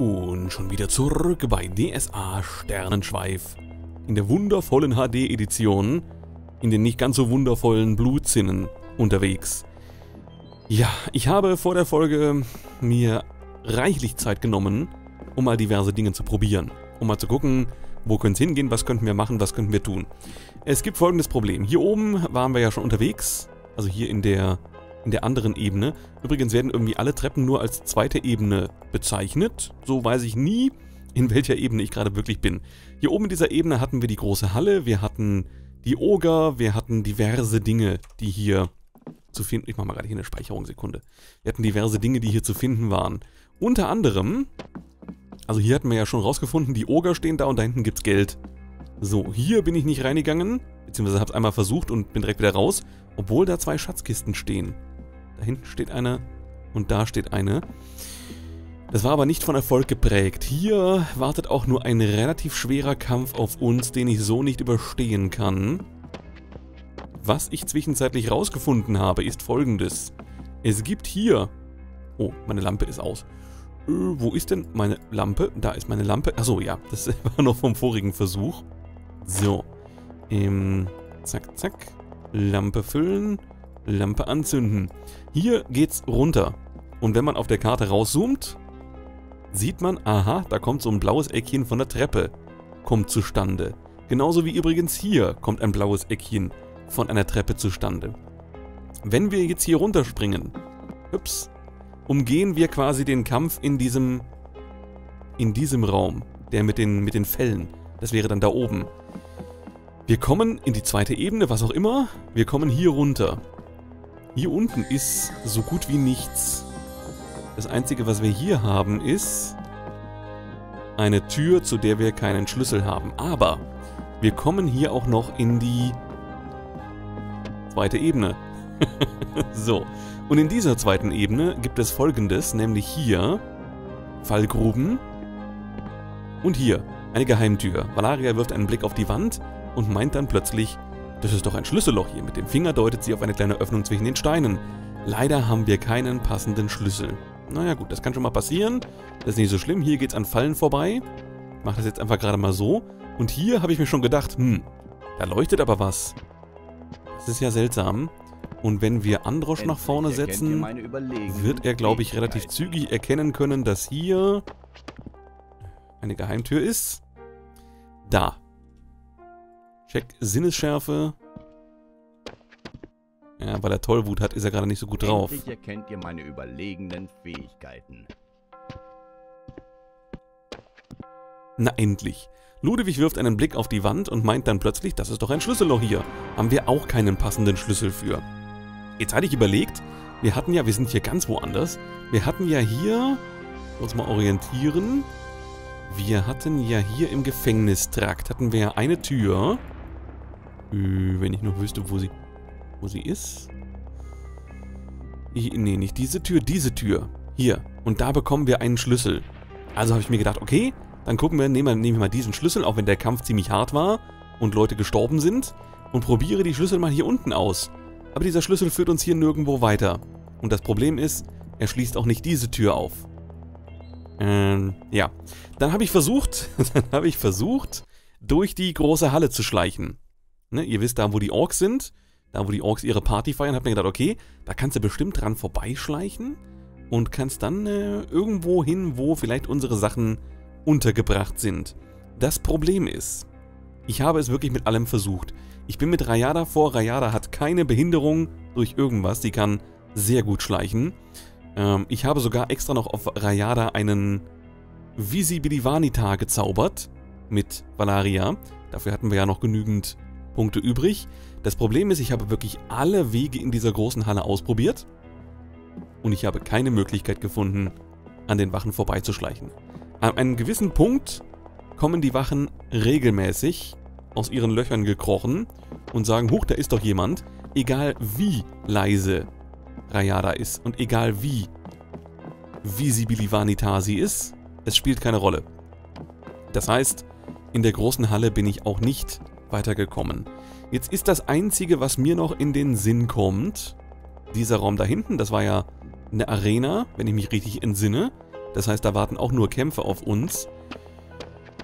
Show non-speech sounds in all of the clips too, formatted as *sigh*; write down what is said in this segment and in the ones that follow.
Und schon wieder zurück bei DSA Sternenschweif. In der wundervollen HD-Edition, in den nicht ganz so wundervollen Blutsinnen unterwegs. Ja, ich habe vor der Folge mir reichlich Zeit genommen, um mal diverse Dinge zu probieren. Um mal zu gucken, wo könnte es hingehen, was könnten wir machen, was könnten wir tun. Es gibt folgendes Problem. Hier oben waren wir ja schon unterwegs, also hier in der in der anderen Ebene. Übrigens werden irgendwie alle Treppen nur als zweite Ebene bezeichnet. So weiß ich nie, in welcher Ebene ich gerade wirklich bin. Hier oben in dieser Ebene hatten wir die große Halle, wir hatten die Oger, wir hatten diverse Dinge, die hier zu finden... Ich mache mal gerade hier eine Speicherungssekunde. Wir hatten diverse Dinge, die hier zu finden waren. Unter anderem... Also hier hatten wir ja schon rausgefunden, die Oger stehen da und da hinten gibt's Geld. So, hier bin ich nicht reingegangen, beziehungsweise habe es einmal versucht und bin direkt wieder raus, obwohl da zwei Schatzkisten stehen. Da hinten steht eine und da steht eine. Das war aber nicht von Erfolg geprägt. Hier wartet auch nur ein relativ schwerer Kampf auf uns, den ich so nicht überstehen kann. Was ich zwischenzeitlich rausgefunden habe, ist folgendes. Es gibt hier... Oh, meine Lampe ist aus. Äh, wo ist denn meine Lampe? Da ist meine Lampe. Achso, ja, das *laughs* war noch vom vorigen Versuch. So. Ähm, zack, zack. Lampe füllen. Lampe anzünden. Hier geht's runter. Und wenn man auf der Karte rauszoomt, sieht man, aha, da kommt so ein blaues Eckchen von der Treppe. Kommt zustande. Genauso wie übrigens hier kommt ein blaues Eckchen von einer Treppe zustande. Wenn wir jetzt hier runterspringen, ups, umgehen wir quasi den Kampf in diesem, in diesem Raum, der mit den, mit den Fällen. Das wäre dann da oben. Wir kommen in die zweite Ebene, was auch immer. Wir kommen hier runter. Hier unten ist so gut wie nichts. Das Einzige, was wir hier haben, ist eine Tür, zu der wir keinen Schlüssel haben. Aber wir kommen hier auch noch in die zweite Ebene. *laughs* so, und in dieser zweiten Ebene gibt es folgendes, nämlich hier Fallgruben und hier eine Geheimtür. Valaria wirft einen Blick auf die Wand und meint dann plötzlich, das ist doch ein Schlüsselloch hier. Mit dem Finger deutet sie auf eine kleine Öffnung zwischen den Steinen. Leider haben wir keinen passenden Schlüssel. Naja gut, das kann schon mal passieren. Das ist nicht so schlimm. Hier geht es an Fallen vorbei. Ich mache das jetzt einfach gerade mal so. Und hier habe ich mir schon gedacht, hm, da leuchtet aber was. Das ist ja seltsam. Und wenn wir Androsch nach vorne setzen, wird er, glaube ich, relativ zügig erkennen können, dass hier eine Geheimtür ist. Da. Check Sinnesschärfe. Ja, weil er Tollwut hat, ist er gerade nicht so gut drauf. Endlich erkennt ihr meine überlegenen Fähigkeiten. Na endlich. Ludwig wirft einen Blick auf die Wand und meint dann plötzlich, das ist doch ein Schlüsselloch hier. Haben wir auch keinen passenden Schlüssel für. Jetzt hatte ich überlegt, wir hatten ja, wir sind hier ganz woanders. Wir hatten ja hier, uns mal orientieren. Wir hatten ja hier im Gefängnistrakt, hatten wir ja eine Tür. Äh, wenn ich noch wüsste, wo sie, wo sie ist. Ich, nee, nicht diese Tür, diese Tür. Hier. Und da bekommen wir einen Schlüssel. Also habe ich mir gedacht, okay, dann gucken wir, nehmen wir, nehmen wir mal diesen Schlüssel, auch wenn der Kampf ziemlich hart war und Leute gestorben sind, und probiere die Schlüssel mal hier unten aus. Aber dieser Schlüssel führt uns hier nirgendwo weiter. Und das Problem ist, er schließt auch nicht diese Tür auf. Ähm, ja. Dann habe ich versucht, *laughs* dann habe ich versucht, durch die große Halle zu schleichen. Ne, ihr wisst da, wo die Orks sind, da wo die Orks ihre Party feiern, habt mir gedacht, okay, da kannst du bestimmt dran vorbeischleichen und kannst dann äh, irgendwo hin, wo vielleicht unsere Sachen untergebracht sind. Das Problem ist, ich habe es wirklich mit allem versucht. Ich bin mit Rayada vor. Rayada hat keine Behinderung durch irgendwas. Die kann sehr gut schleichen. Ähm, ich habe sogar extra noch auf Rayada einen Visibilivanita gezaubert mit Valaria. Dafür hatten wir ja noch genügend Punkte übrig. Das Problem ist, ich habe wirklich alle Wege in dieser großen Halle ausprobiert und ich habe keine Möglichkeit gefunden, an den Wachen vorbeizuschleichen. An einem gewissen Punkt kommen die Wachen regelmäßig aus ihren Löchern gekrochen und sagen, huch, da ist doch jemand. Egal wie leise Rayada ist und egal wie Visibilivanita sie ist, es spielt keine Rolle. Das heißt, in der großen Halle bin ich auch nicht weitergekommen. Jetzt ist das Einzige, was mir noch in den Sinn kommt, dieser Raum da hinten, das war ja eine Arena, wenn ich mich richtig entsinne. Das heißt, da warten auch nur Kämpfe auf uns.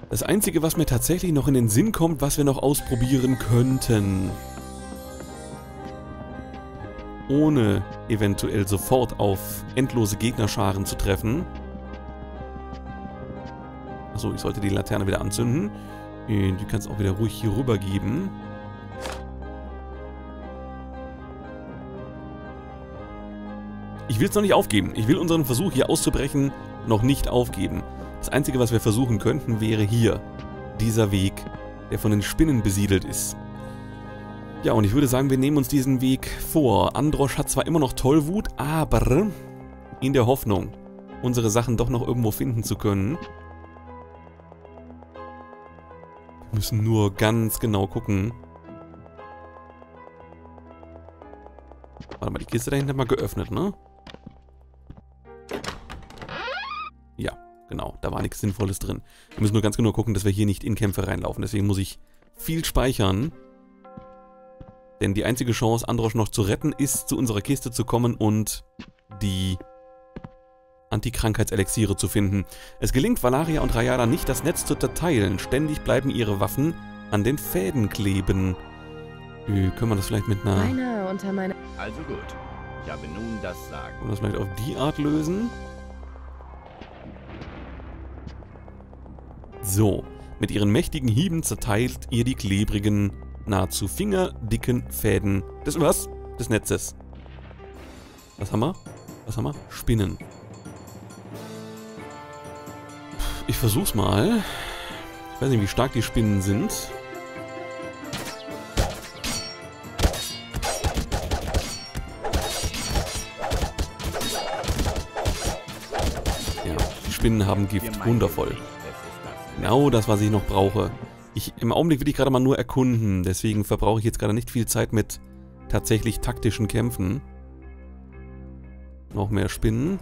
Das Einzige, was mir tatsächlich noch in den Sinn kommt, was wir noch ausprobieren könnten, ohne eventuell sofort auf endlose Gegnerscharen zu treffen. Achso, ich sollte die Laterne wieder anzünden. Äh, die kannst auch wieder ruhig hier rüber geben. Ich will es noch nicht aufgeben. Ich will unseren Versuch hier auszubrechen noch nicht aufgeben. Das Einzige, was wir versuchen könnten, wäre hier. Dieser Weg, der von den Spinnen besiedelt ist. Ja, und ich würde sagen, wir nehmen uns diesen Weg vor. Androsch hat zwar immer noch Tollwut, aber in der Hoffnung, unsere Sachen doch noch irgendwo finden zu können. Müssen nur ganz genau gucken. Warte mal, die Kiste da hinten hat mal geöffnet, ne? Genau, da war nichts Sinnvolles drin. Wir müssen nur ganz genau gucken, dass wir hier nicht in Kämpfe reinlaufen. Deswegen muss ich viel speichern. Denn die einzige Chance, Androsch noch zu retten, ist, zu unserer Kiste zu kommen und die Antikrankheitselixiere zu finden. Es gelingt Valaria und Rayada nicht, das Netz zu zerteilen. Ständig bleiben ihre Waffen an den Fäden kleben. Äh, können wir das vielleicht mit einer... Meine unter meine... Also gut, ich habe nun das Sagen. Können wir das vielleicht auf die Art lösen? So, mit ihren mächtigen Hieben zerteilt ihr die klebrigen, nahezu fingerdicken Fäden des was? Des Netzes. Was haben wir? Was haben wir? Spinnen. Ich versuch's mal. Ich weiß nicht, wie stark die Spinnen sind. Ja, die Spinnen haben Gift. Wundervoll. Genau das, was ich noch brauche. Ich, Im Augenblick will ich gerade mal nur erkunden, deswegen verbrauche ich jetzt gerade nicht viel Zeit mit tatsächlich taktischen Kämpfen. Noch mehr Spinnen.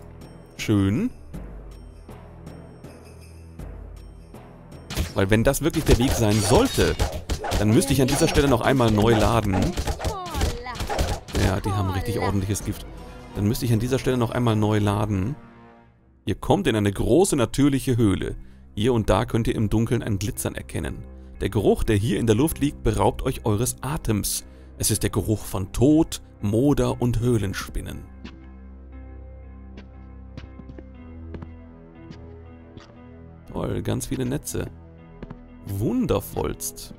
Schön. Weil wenn das wirklich der Weg sein sollte, dann müsste ich an dieser Stelle noch einmal neu laden. Ja, die haben richtig ordentliches Gift. Dann müsste ich an dieser Stelle noch einmal neu laden. Ihr kommt in eine große natürliche Höhle. Hier und da könnt ihr im Dunkeln ein Glitzern erkennen. Der Geruch, der hier in der Luft liegt, beraubt euch eures Atems. Es ist der Geruch von Tod, Moder und Höhlenspinnen. Toll, ganz viele Netze. Wundervollst.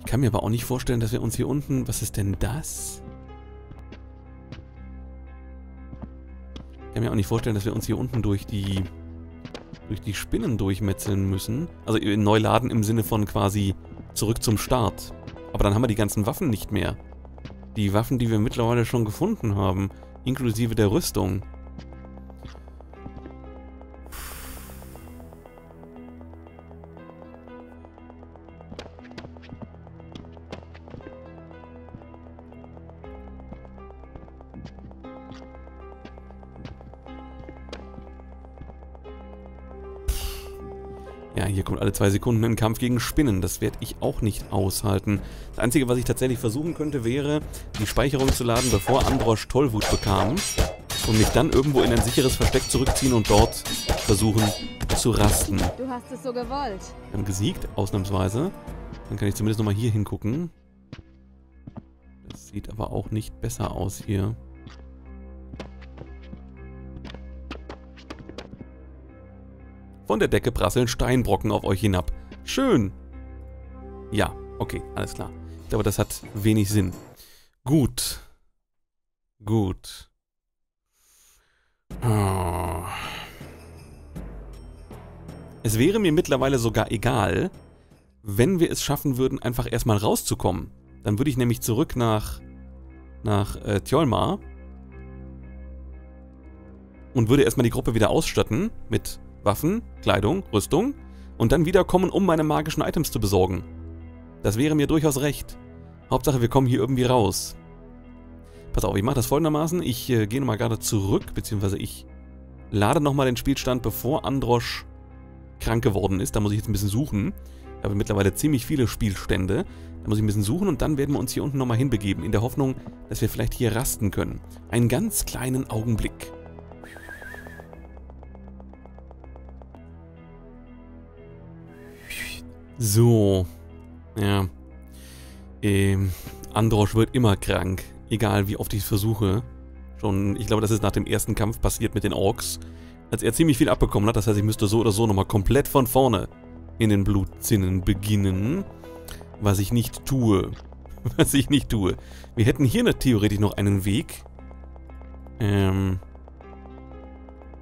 Ich kann mir aber auch nicht vorstellen, dass wir uns hier unten... Was ist denn das? Ich kann mir auch nicht vorstellen, dass wir uns hier unten durch die durch die Spinnen durchmetzeln müssen. Also neu laden im Sinne von quasi zurück zum Start. Aber dann haben wir die ganzen Waffen nicht mehr. Die Waffen, die wir mittlerweile schon gefunden haben, inklusive der Rüstung. Kommt alle zwei Sekunden ein Kampf gegen Spinnen. Das werde ich auch nicht aushalten. Das Einzige, was ich tatsächlich versuchen könnte, wäre, die Speicherung zu laden, bevor Androsch Tollwut bekam. Und mich dann irgendwo in ein sicheres Versteck zurückziehen und dort versuchen zu rasten. Du hast es so gewollt. Wir haben gesiegt, ausnahmsweise. Dann kann ich zumindest nochmal hier hingucken. Das sieht aber auch nicht besser aus hier. Von der Decke prasseln Steinbrocken auf euch hinab. Schön. Ja, okay, alles klar. Glaube, das hat wenig Sinn. Gut. Gut. Es wäre mir mittlerweile sogar egal, wenn wir es schaffen würden, einfach erstmal rauszukommen. Dann würde ich nämlich zurück nach, nach äh, Tjolmar und würde erstmal die Gruppe wieder ausstatten mit Waffen, Kleidung, Rüstung und dann wiederkommen, um meine magischen Items zu besorgen. Das wäre mir durchaus recht. Hauptsache, wir kommen hier irgendwie raus. Pass auf, ich mache das folgendermaßen. Ich äh, gehe nochmal gerade zurück, beziehungsweise ich lade nochmal den Spielstand, bevor Androsch krank geworden ist. Da muss ich jetzt ein bisschen suchen. Ich habe mittlerweile ziemlich viele Spielstände. Da muss ich ein bisschen suchen und dann werden wir uns hier unten nochmal hinbegeben, in der Hoffnung, dass wir vielleicht hier rasten können. Einen ganz kleinen Augenblick. So. Ja. Ähm, Androsch wird immer krank. Egal wie oft ich es versuche. Schon, ich glaube, das ist nach dem ersten Kampf passiert mit den Orks. Als er ziemlich viel abbekommen hat. Das heißt, ich müsste so oder so nochmal komplett von vorne in den Blutzinnen beginnen. Was ich nicht tue. *laughs* Was ich nicht tue. Wir hätten hier theoretisch noch einen Weg. Ähm.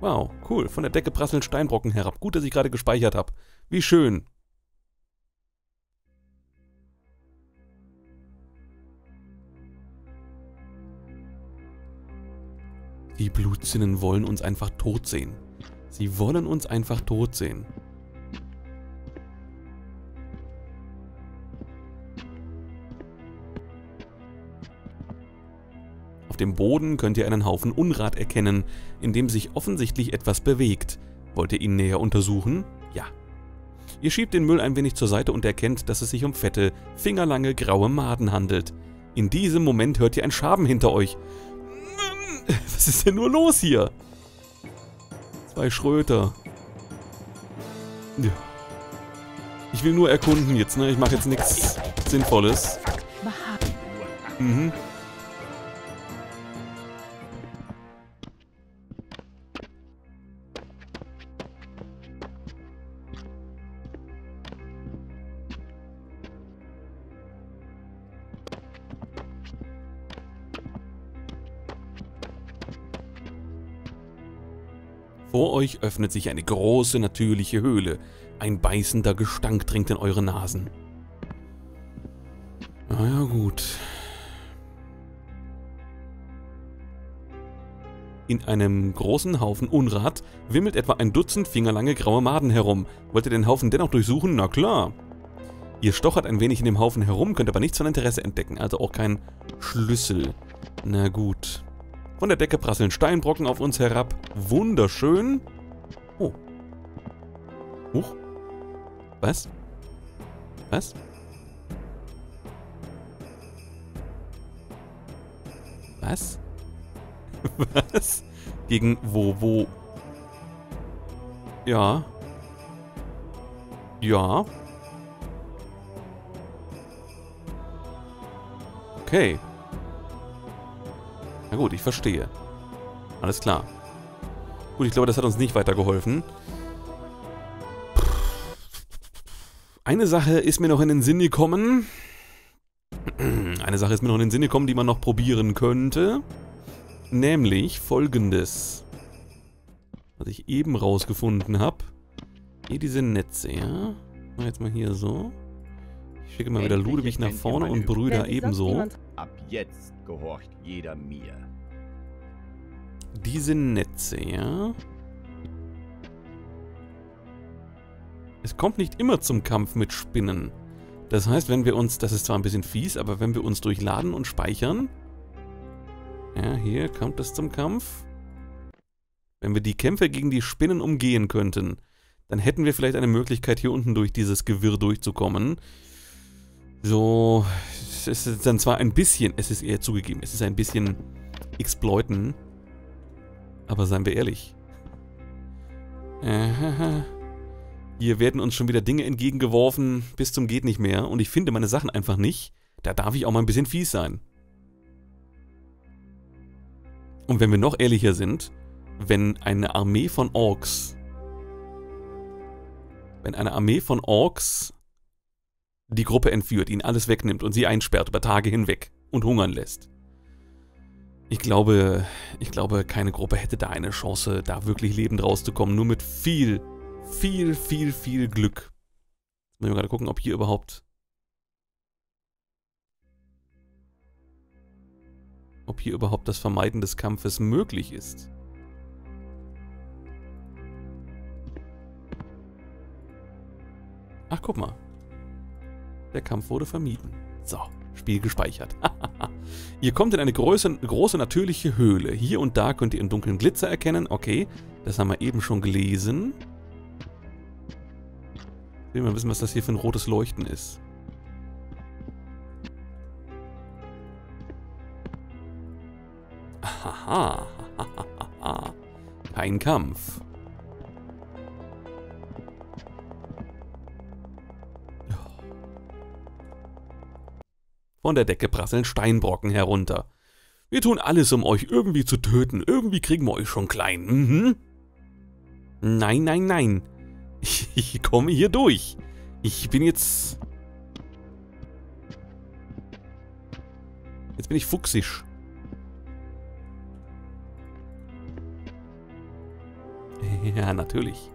Wow, cool. Von der Decke prasseln Steinbrocken herab. Gut, dass ich gerade gespeichert habe. Wie schön. Die Blutsinnen wollen uns einfach tot sehen. Sie wollen uns einfach tot sehen. Auf dem Boden könnt ihr einen Haufen Unrat erkennen, in dem sich offensichtlich etwas bewegt. Wollt ihr ihn näher untersuchen? Ja. Ihr schiebt den Müll ein wenig zur Seite und erkennt, dass es sich um fette, fingerlange graue Maden handelt. In diesem Moment hört ihr ein Schaben hinter euch. Was ist denn nur los hier? Zwei Schröter. Ja. Ich will nur erkunden jetzt, ne? Ich mache jetzt nichts Sinnvolles. Mhm. Vor euch öffnet sich eine große natürliche Höhle. Ein beißender Gestank dringt in eure Nasen. Naja, gut. In einem großen Haufen Unrat wimmelt etwa ein Dutzend fingerlange graue Maden herum. Wollt ihr den Haufen dennoch durchsuchen? Na klar. Ihr stochert ein wenig in dem Haufen herum, könnt aber nichts von Interesse entdecken, also auch kein Schlüssel. Na gut. Von der Decke prasseln Steinbrocken auf uns herab. Wunderschön. Oh. Huch. Was? Was? Was? *laughs* Was? Gegen wo, wo? Ja. Ja. Okay. Na gut, ich verstehe. Alles klar. Gut, ich glaube, das hat uns nicht weitergeholfen. Eine Sache ist mir noch in den Sinn gekommen. Eine Sache ist mir noch in den Sinn gekommen, die man noch probieren könnte. Nämlich folgendes. Was ich eben rausgefunden habe. Hier diese Netze, ja? Jetzt mal hier so. Ich schicke mal wieder Ludwig nach vorne und Brüder ebenso. Ab jetzt gehorcht jeder mir. Diese Netze, ja? Es kommt nicht immer zum Kampf mit Spinnen. Das heißt, wenn wir uns, das ist zwar ein bisschen fies, aber wenn wir uns durchladen und speichern, ja, hier kommt es zum Kampf. Wenn wir die Kämpfe gegen die Spinnen umgehen könnten, dann hätten wir vielleicht eine Möglichkeit, hier unten durch dieses Gewirr durchzukommen. So, es ist dann zwar ein bisschen, es ist eher zugegeben, es ist ein bisschen exploiten, aber seien wir ehrlich. Hier werden uns schon wieder Dinge entgegengeworfen bis zum geht nicht mehr und ich finde meine Sachen einfach nicht. Da darf ich auch mal ein bisschen fies sein. Und wenn wir noch ehrlicher sind, wenn eine Armee von Orks, wenn eine Armee von Orks die Gruppe entführt, ihnen alles wegnimmt und sie einsperrt über Tage hinweg und hungern lässt. Ich glaube, ich glaube, keine Gruppe hätte da eine Chance, da wirklich lebend rauszukommen. Nur mit viel, viel, viel, viel Glück. Müssen wir gerade gucken, ob hier überhaupt... Ob hier überhaupt das Vermeiden des Kampfes möglich ist. Ach, guck mal. Der Kampf wurde vermieden. So, Spiel gespeichert. *laughs* ihr kommt in eine große, große natürliche Höhle. Hier und da könnt ihr im dunklen Glitzer erkennen. Okay, das haben wir eben schon gelesen. Ich will mal wissen, was das hier für ein rotes Leuchten ist. Haha. *laughs* Kein Kampf. Von der Decke prasseln Steinbrocken herunter. Wir tun alles, um euch irgendwie zu töten. Irgendwie kriegen wir euch schon klein. Mhm. Nein, nein, nein. *laughs* Ich, komme hier durch. Ich bin jetzt... Jetzt bin ich fuchsisch. *laughs* Ja, natürlich.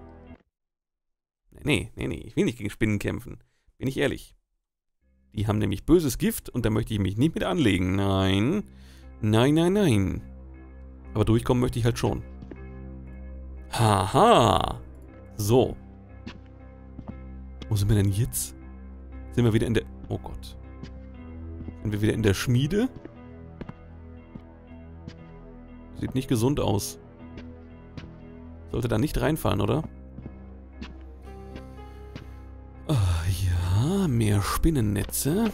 Nee, nee, nee, ich will nicht gegen Spinnen kämpfen. Bin ich ehrlich. Die haben nämlich böses Gift und da möchte ich mich nicht mit anlegen. Nein. Nein, nein, nein. Aber durchkommen möchte ich halt schon. Haha. So. Wo sind wir denn jetzt? Sind wir wieder in der... Oh Gott. Sind wir wieder in der Schmiede? Sieht nicht gesund aus. Sollte da nicht reinfallen, oder? Mehr Spinnennetze.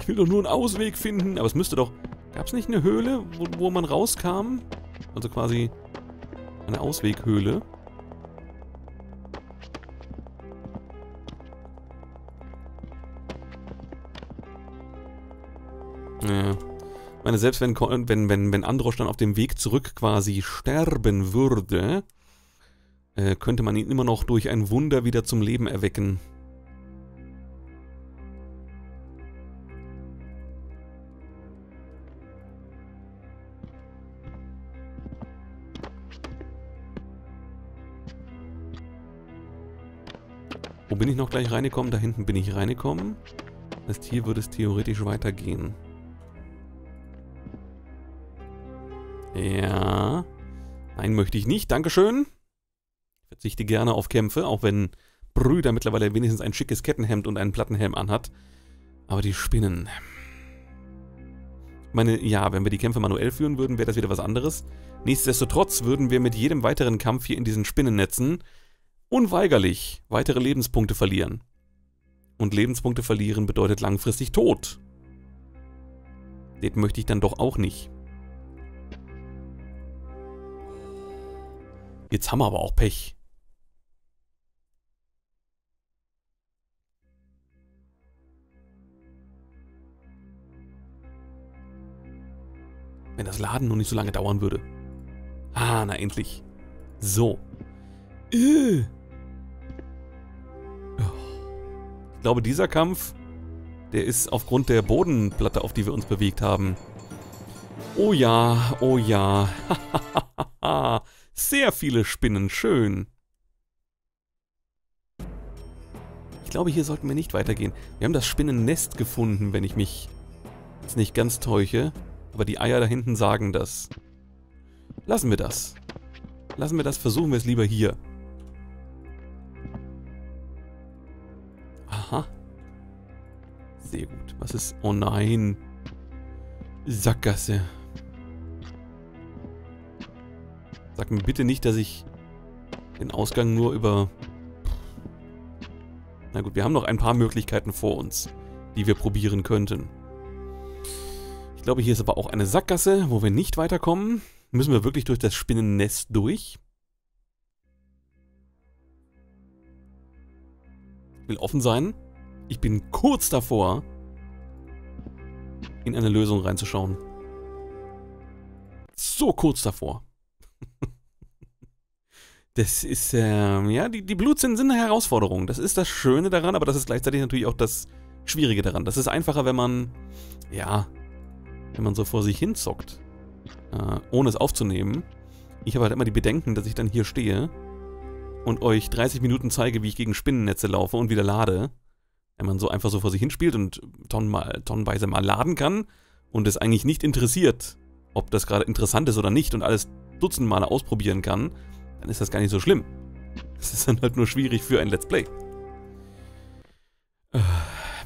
Ich will doch nur einen Ausweg finden. Aber es müsste doch... Gab es nicht eine Höhle, wo, wo man rauskam? Also quasi eine Ausweghöhle. Ja. Ich meine, selbst wenn, wenn, wenn, wenn Androsch dann auf dem Weg zurück quasi sterben würde, äh, könnte man ihn immer noch durch ein Wunder wieder zum Leben erwecken. Bin ich noch gleich reingekommen? Da hinten bin ich reingekommen. Das heißt, hier würde es theoretisch weitergehen. Ja. Nein, möchte ich nicht. Dankeschön. Ich verzichte gerne auf Kämpfe, auch wenn Brüder mittlerweile wenigstens ein schickes Kettenhemd und einen Plattenhelm anhat. Aber die Spinnen. Ich meine, ja, wenn wir die Kämpfe manuell führen würden, wäre das wieder was anderes. Nichtsdestotrotz würden wir mit jedem weiteren Kampf hier in diesen Spinnennetzen unweigerlich weitere Lebenspunkte verlieren. Und Lebenspunkte verlieren bedeutet langfristig Tod. Den möchte ich dann doch auch nicht. Jetzt haben wir aber auch Pech. Wenn das Laden nur nicht so lange dauern würde. Ah, na endlich. So. Ich glaube, dieser Kampf, der ist aufgrund der Bodenplatte, auf die wir uns bewegt haben. Oh ja, oh ja. *laughs* Sehr viele Spinnen, schön. Ich glaube, hier sollten wir nicht weitergehen. Wir haben das Spinnennest gefunden, wenn ich mich jetzt nicht ganz täusche. Aber die Eier da hinten sagen das. Lassen wir das. Lassen wir das, versuchen wir es lieber hier. Sehr gut. Was ist... Oh nein. Sackgasse. Sag mir bitte nicht, dass ich den Ausgang nur über... Na gut, wir haben noch ein paar Möglichkeiten vor uns, die wir probieren könnten. Ich glaube, hier ist aber auch eine Sackgasse, wo wir nicht weiterkommen. Müssen wir wirklich durch das Spinnennest durch? Ich will offen sein. Ich bin kurz davor, in eine Lösung reinzuschauen. So kurz davor. *laughs* Das ist, ähm, ja, die, die Blutzinnen sind eine Herausforderung. Das ist das Schöne daran, aber das ist gleichzeitig natürlich auch das Schwierige daran. Das ist einfacher, wenn man, ja, wenn man so vor sich hinzockt, äh, ohne es aufzunehmen. Ich habe halt immer die Bedenken, dass ich dann hier stehe und euch 30 Minuten zeige, wie ich gegen Spinnennetze laufe und wieder lade. Wenn man so einfach so vor sich hinspielt und tonnenmal, tonnenweise mal laden kann und es eigentlich nicht interessiert, ob das gerade interessant ist oder nicht und alles dutzend Male ausprobieren kann, dann ist das gar nicht so schlimm. Es ist dann halt nur schwierig für ein Let's Play. Äh,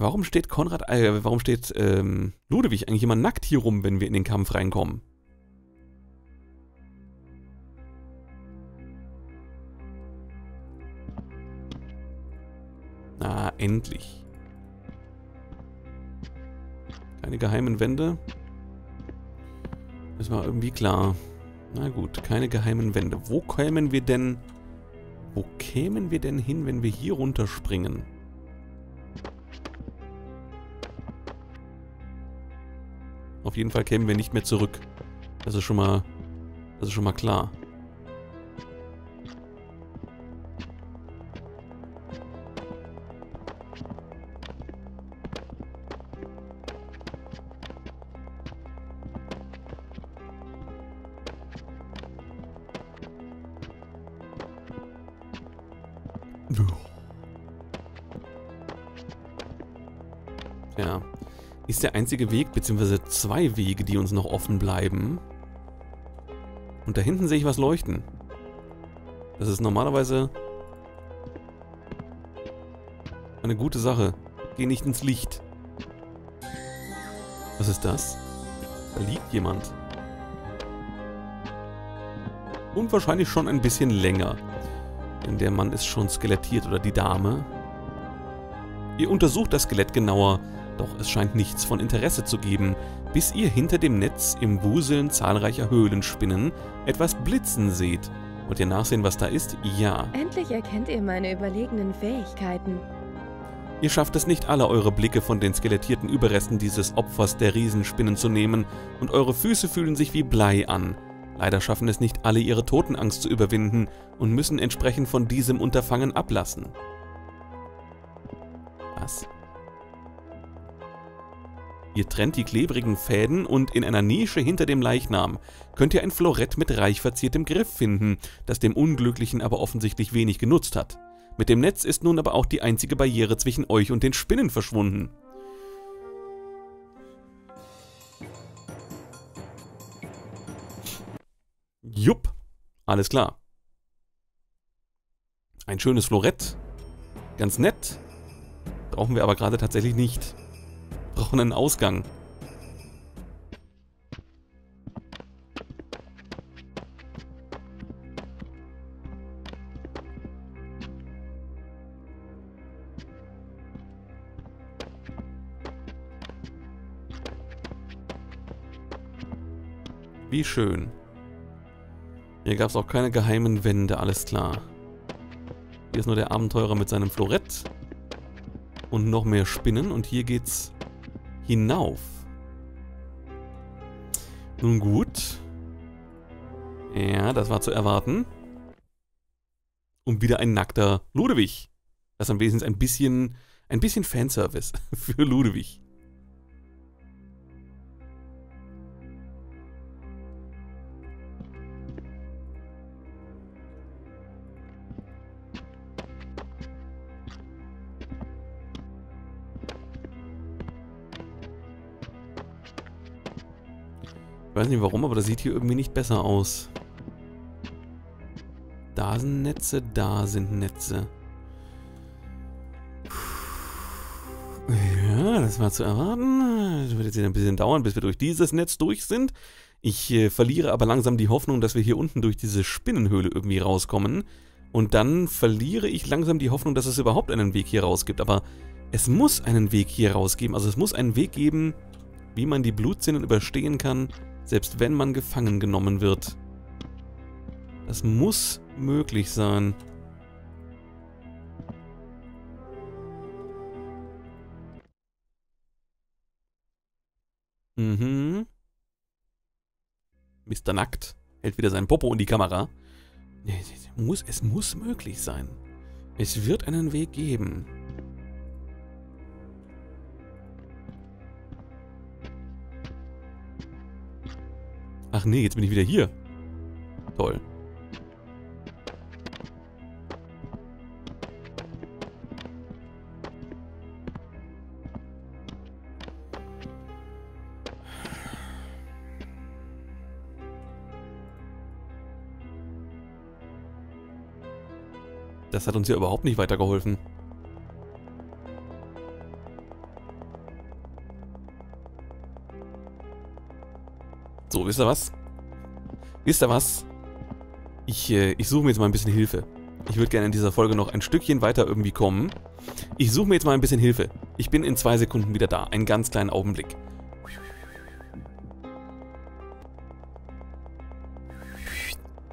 warum steht Konrad, äh, warum steht ähm, Ludwig eigentlich immer nackt hier rum, wenn wir in den Kampf reinkommen? Na, endlich. Keine geheimen Wände. Das war irgendwie klar. Na gut, keine geheimen Wände. Wo kämen wir denn... Wo kämen wir denn hin, wenn wir hier runterspringen? Auf jeden Fall kämen wir nicht mehr zurück. Das ist schon mal, das ist schon mal klar. Der einzige Weg, beziehungsweise zwei Wege, die uns noch offen bleiben. Und da hinten sehe ich was leuchten. Das ist normalerweise eine gute Sache. Geh nicht ins Licht. Was ist das? Da liegt jemand. Und wahrscheinlich schon ein bisschen länger. Denn der Mann ist schon skelettiert oder die Dame. Ihr untersucht das Skelett genauer, doch es scheint nichts von Interesse zu geben, bis ihr hinter dem Netz im Wuseln zahlreicher Höhlenspinnen etwas blitzen seht. Wollt ihr nachsehen, was da ist? Ja. Endlich erkennt ihr meine überlegenen Fähigkeiten. Ihr schafft es nicht alle, eure Blicke von den skelettierten Überresten dieses Opfers der Riesenspinnen zu nehmen, und eure Füße fühlen sich wie Blei an. Leider schaffen es nicht alle, ihre Totenangst zu überwinden und müssen entsprechend von diesem Unterfangen ablassen. Was? Ihr trennt die klebrigen Fäden und in einer Nische hinter dem Leichnam könnt ihr ein Florett mit reich verziertem Griff finden, das dem Unglücklichen aber offensichtlich wenig genutzt hat. Mit dem Netz ist nun aber auch die einzige Barriere zwischen euch und den Spinnen verschwunden. Jupp, alles klar. Ein schönes Florett. Ganz nett. Brauchen wir aber gerade tatsächlich nicht. Einen Ausgang. Wie schön. Hier gab es auch keine geheimen Wände, alles klar. Hier ist nur der Abenteurer mit seinem Florett. Und noch mehr Spinnen. Und hier geht's hinauf. Nun gut. Ja, das war zu erwarten. Und wieder ein nackter Ludewig. Das ist am wenigstens ein bisschen, ein bisschen Fanservice *laughs* für Ludewig. Weiß nicht warum, aber das sieht hier irgendwie nicht besser aus. Da sind Netze, da sind Netze. Ja, das war zu erwarten. Das wird jetzt ein bisschen dauern, bis wir durch dieses Netz durch sind. Ich äh, verliere aber langsam die Hoffnung, dass wir hier unten durch diese Spinnenhöhle irgendwie rauskommen. Und dann verliere ich langsam die Hoffnung, dass es überhaupt einen Weg hier raus gibt. Aber es muss einen Weg hier rausgeben. Also es muss einen Weg geben, wie man die Blutzinnen überstehen kann, selbst wenn man gefangen genommen wird. Das muss möglich sein. Mhm. Mr. Nackt hält wieder sein Popo in die Kamera. Es muss, es muss möglich sein. Es wird einen Weg geben. Ach nee, jetzt bin ich wieder hier. Toll. Das hat uns ja überhaupt nicht weitergeholfen. Wisst ihr was? Wisst ihr was? Ich, äh, ich suche mir jetzt mal ein bisschen Hilfe. Ich würde gerne in dieser Folge noch ein Stückchen weiter irgendwie kommen. Ich suche mir jetzt mal ein bisschen Hilfe. Ich bin in zwei Sekunden wieder da. Einen ganz kleinen Augenblick.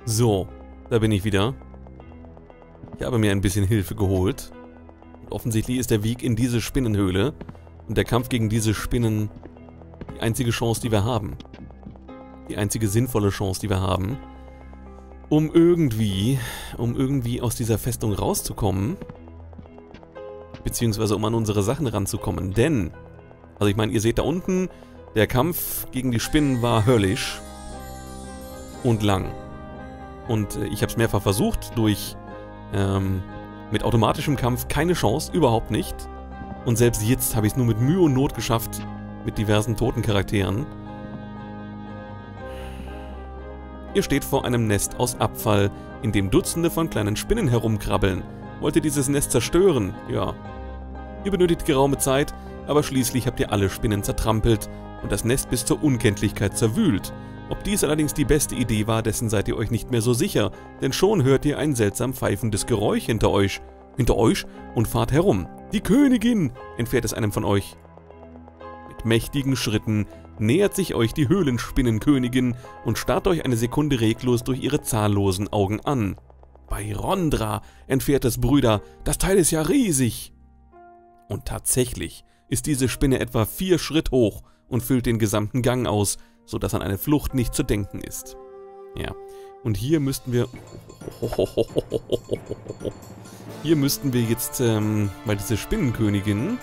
So, da bin ich wieder. Ich habe mir ein bisschen Hilfe geholt. Und offensichtlich ist der Weg in diese Spinnenhöhle. Und der Kampf gegen diese Spinnen die einzige Chance, die wir haben. Die einzige sinnvolle Chance, die wir haben. Um irgendwie, um irgendwie aus dieser Festung rauszukommen. Beziehungsweise um an unsere Sachen ranzukommen. Denn, also ich meine, ihr seht da unten, der Kampf gegen die Spinnen war höllisch. Und lang. Und äh, ich habe es mehrfach versucht, durch ähm, mit automatischem Kampf keine Chance, überhaupt nicht. Und selbst jetzt habe ich es nur mit Mühe und Not geschafft, mit diversen toten Charakteren. Ihr steht vor einem Nest aus Abfall, in dem Dutzende von kleinen Spinnen herumkrabbeln. Wollt ihr dieses Nest zerstören? Ja. Ihr benötigt geraume Zeit, aber schließlich habt ihr alle Spinnen zertrampelt und das Nest bis zur Unkenntlichkeit zerwühlt. Ob dies allerdings die beste Idee war, dessen seid ihr euch nicht mehr so sicher, denn schon hört ihr ein seltsam pfeifendes Geräusch hinter euch. Hinter euch und fahrt herum. Die Königin! entfährt es einem von euch. Mit mächtigen Schritten nähert sich euch die Höhlenspinnenkönigin und starrt euch eine Sekunde reglos durch ihre zahllosen Augen an. Bei Rondra, entfährt es Brüder, das Teil ist ja riesig. Und tatsächlich ist diese Spinne etwa vier Schritt hoch und füllt den gesamten Gang aus, sodass an eine Flucht nicht zu denken ist. Ja, und hier müssten wir... *laughs* Hier müssten wir jetzt, ähm, weil diese Spinnenkönigin...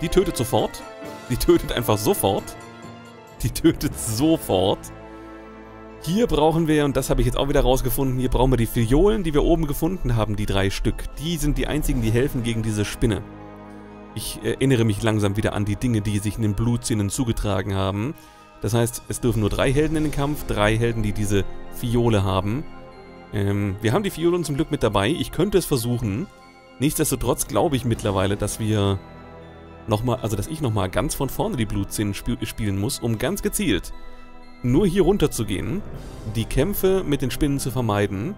Die tötet sofort. Die tötet einfach sofort. Die tötet sofort. Hier brauchen wir, und das habe ich jetzt auch wieder rausgefunden, hier brauchen wir die Filiolen, die wir oben gefunden haben, die drei Stück. Die sind die einzigen, die helfen gegen diese Spinne. Ich erinnere mich langsam wieder an die Dinge, die sich in den Blutsinnen zugetragen haben. Das heißt, es dürfen nur drei Helden in den Kampf, drei Helden, die diese Fiole haben. Ähm, wir haben die Fiolen zum Glück mit dabei. Ich könnte es versuchen. Nichtsdestotrotz glaube ich mittlerweile, dass wir nochmal, also dass ich nochmal ganz von vorne die Blutsinnen sp spielen muss, um ganz gezielt nur hier runter zu gehen, die Kämpfe mit den Spinnen zu vermeiden.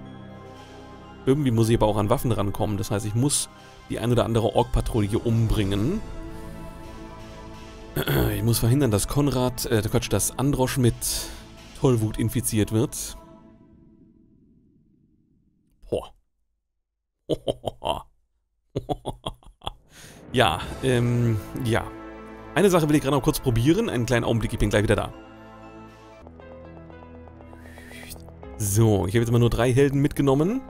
Irgendwie muss ich aber auch an Waffen rankommen. Das heißt, ich muss die ein oder andere Ork-Patrouille umbringen. *clears throat* Ich muss verhindern, dass Konrad, äh, Quatsch, dass Androsch mit Tollwut infiziert wird. Boah. *laughs* ja, ähm, ja. Eine Sache will ich gerade noch kurz probieren. Einen kleinen Augenblick, ich bin gleich wieder da. So, ich habe jetzt mal nur drei Helden mitgenommen.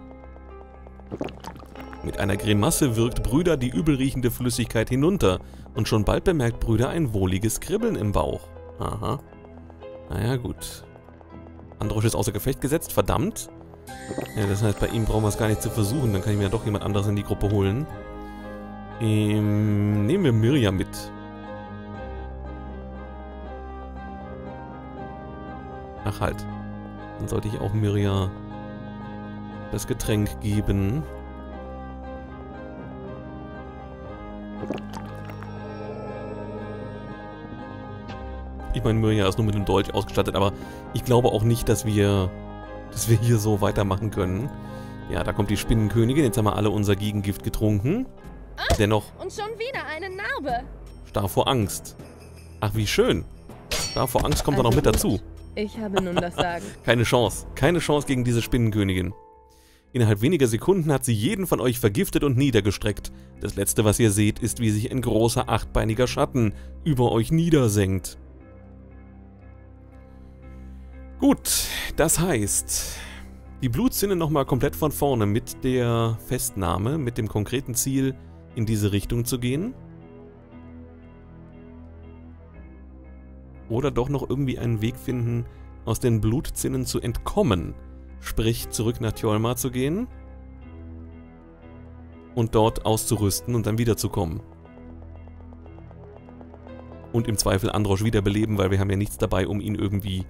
Mit einer Grimasse wirkt Brüder die übelriechende Flüssigkeit hinunter und schon bald bemerkt Brüder ein wohliges Kribbeln im Bauch. Aha. Naja, gut. Androsch ist außer Gefecht gesetzt, verdammt. Ja, das heißt, bei ihm brauchen wir es gar nicht zu versuchen, dann kann ich mir ja doch jemand anderes in die Gruppe holen. Ähm, nehmen wir Mirja mit. Ach halt. Dann sollte ich auch Mirja das Getränk geben. Ich meine, Mirja ist nur mit dem Dolch ausgestattet, aber ich glaube auch nicht, dass wir, dass wir hier so weitermachen können. Ja, da kommt die Spinnenkönigin. Jetzt haben wir alle unser Gegengift getrunken. Ah, Dennoch... Und schon wieder eine Narbe. Starr vor Angst. Ach, wie schön. Starr vor Angst kommt also da noch mit dazu. Ich habe nun das Sagen. *laughs* Keine Chance. Keine Chance gegen diese Spinnenkönigin. Innerhalb weniger Sekunden hat sie jeden von euch vergiftet und niedergestreckt. Das letzte, was ihr seht, ist, wie sich ein großer achtbeiniger Schatten über euch niedersenkt. Gut, das heißt, die Blutsinne nochmal komplett von vorne mit der Festnahme, mit dem konkreten Ziel, in diese Richtung zu gehen. Oder doch noch irgendwie einen Weg finden, aus den Blutzinnen zu entkommen. Sprich, zurück nach Tjolma zu gehen und dort auszurüsten und dann wiederzukommen. Und im Zweifel Androsch wiederbeleben, weil wir haben ja nichts dabei, um ihn irgendwie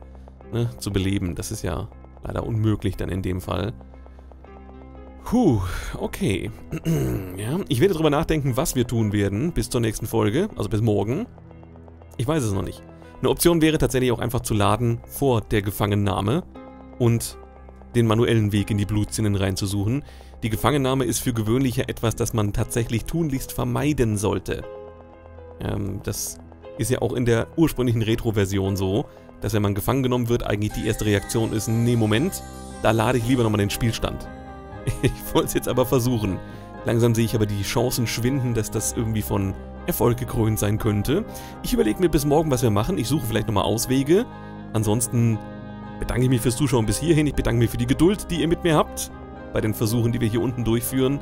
ne, zu beleben. Das ist ja leider unmöglich dann in dem Fall. Puh, okay. *clears throat* ja, ich werde darüber nachdenken, was wir tun werden bis zur nächsten Folge, also bis morgen. Ich weiß es noch nicht. Eine Option wäre tatsächlich auch einfach zu laden vor der Gefangennahme und den manuellen Weg in die Blutsinnen reinzusuchen. Die Gefangennahme ist für gewöhnlich ja etwas, das man tatsächlich tunlichst vermeiden sollte. Ähm, das ist ja auch in der ursprünglichen Retro-Version so, dass wenn man gefangen genommen wird, eigentlich die erste Reaktion ist, nee, Moment, da lade ich lieber nochmal den Spielstand. *laughs* Ich wollte es jetzt aber versuchen. Langsam sehe ich aber die Chancen schwinden, dass das irgendwie von Erfolg gekrönt sein könnte. Ich überlege mir bis morgen, was wir machen. Ich suche vielleicht nochmal Auswege. Ansonsten bedanke ich mich fürs Zuschauen bis hierhin. Ich bedanke mich für die Geduld, die ihr mit mir habt bei den Versuchen, die wir hier unten durchführen.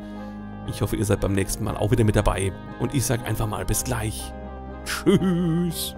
Ich hoffe, ihr seid beim nächsten Mal auch wieder mit dabei. Und ich sage einfach mal bis gleich. Tschüss.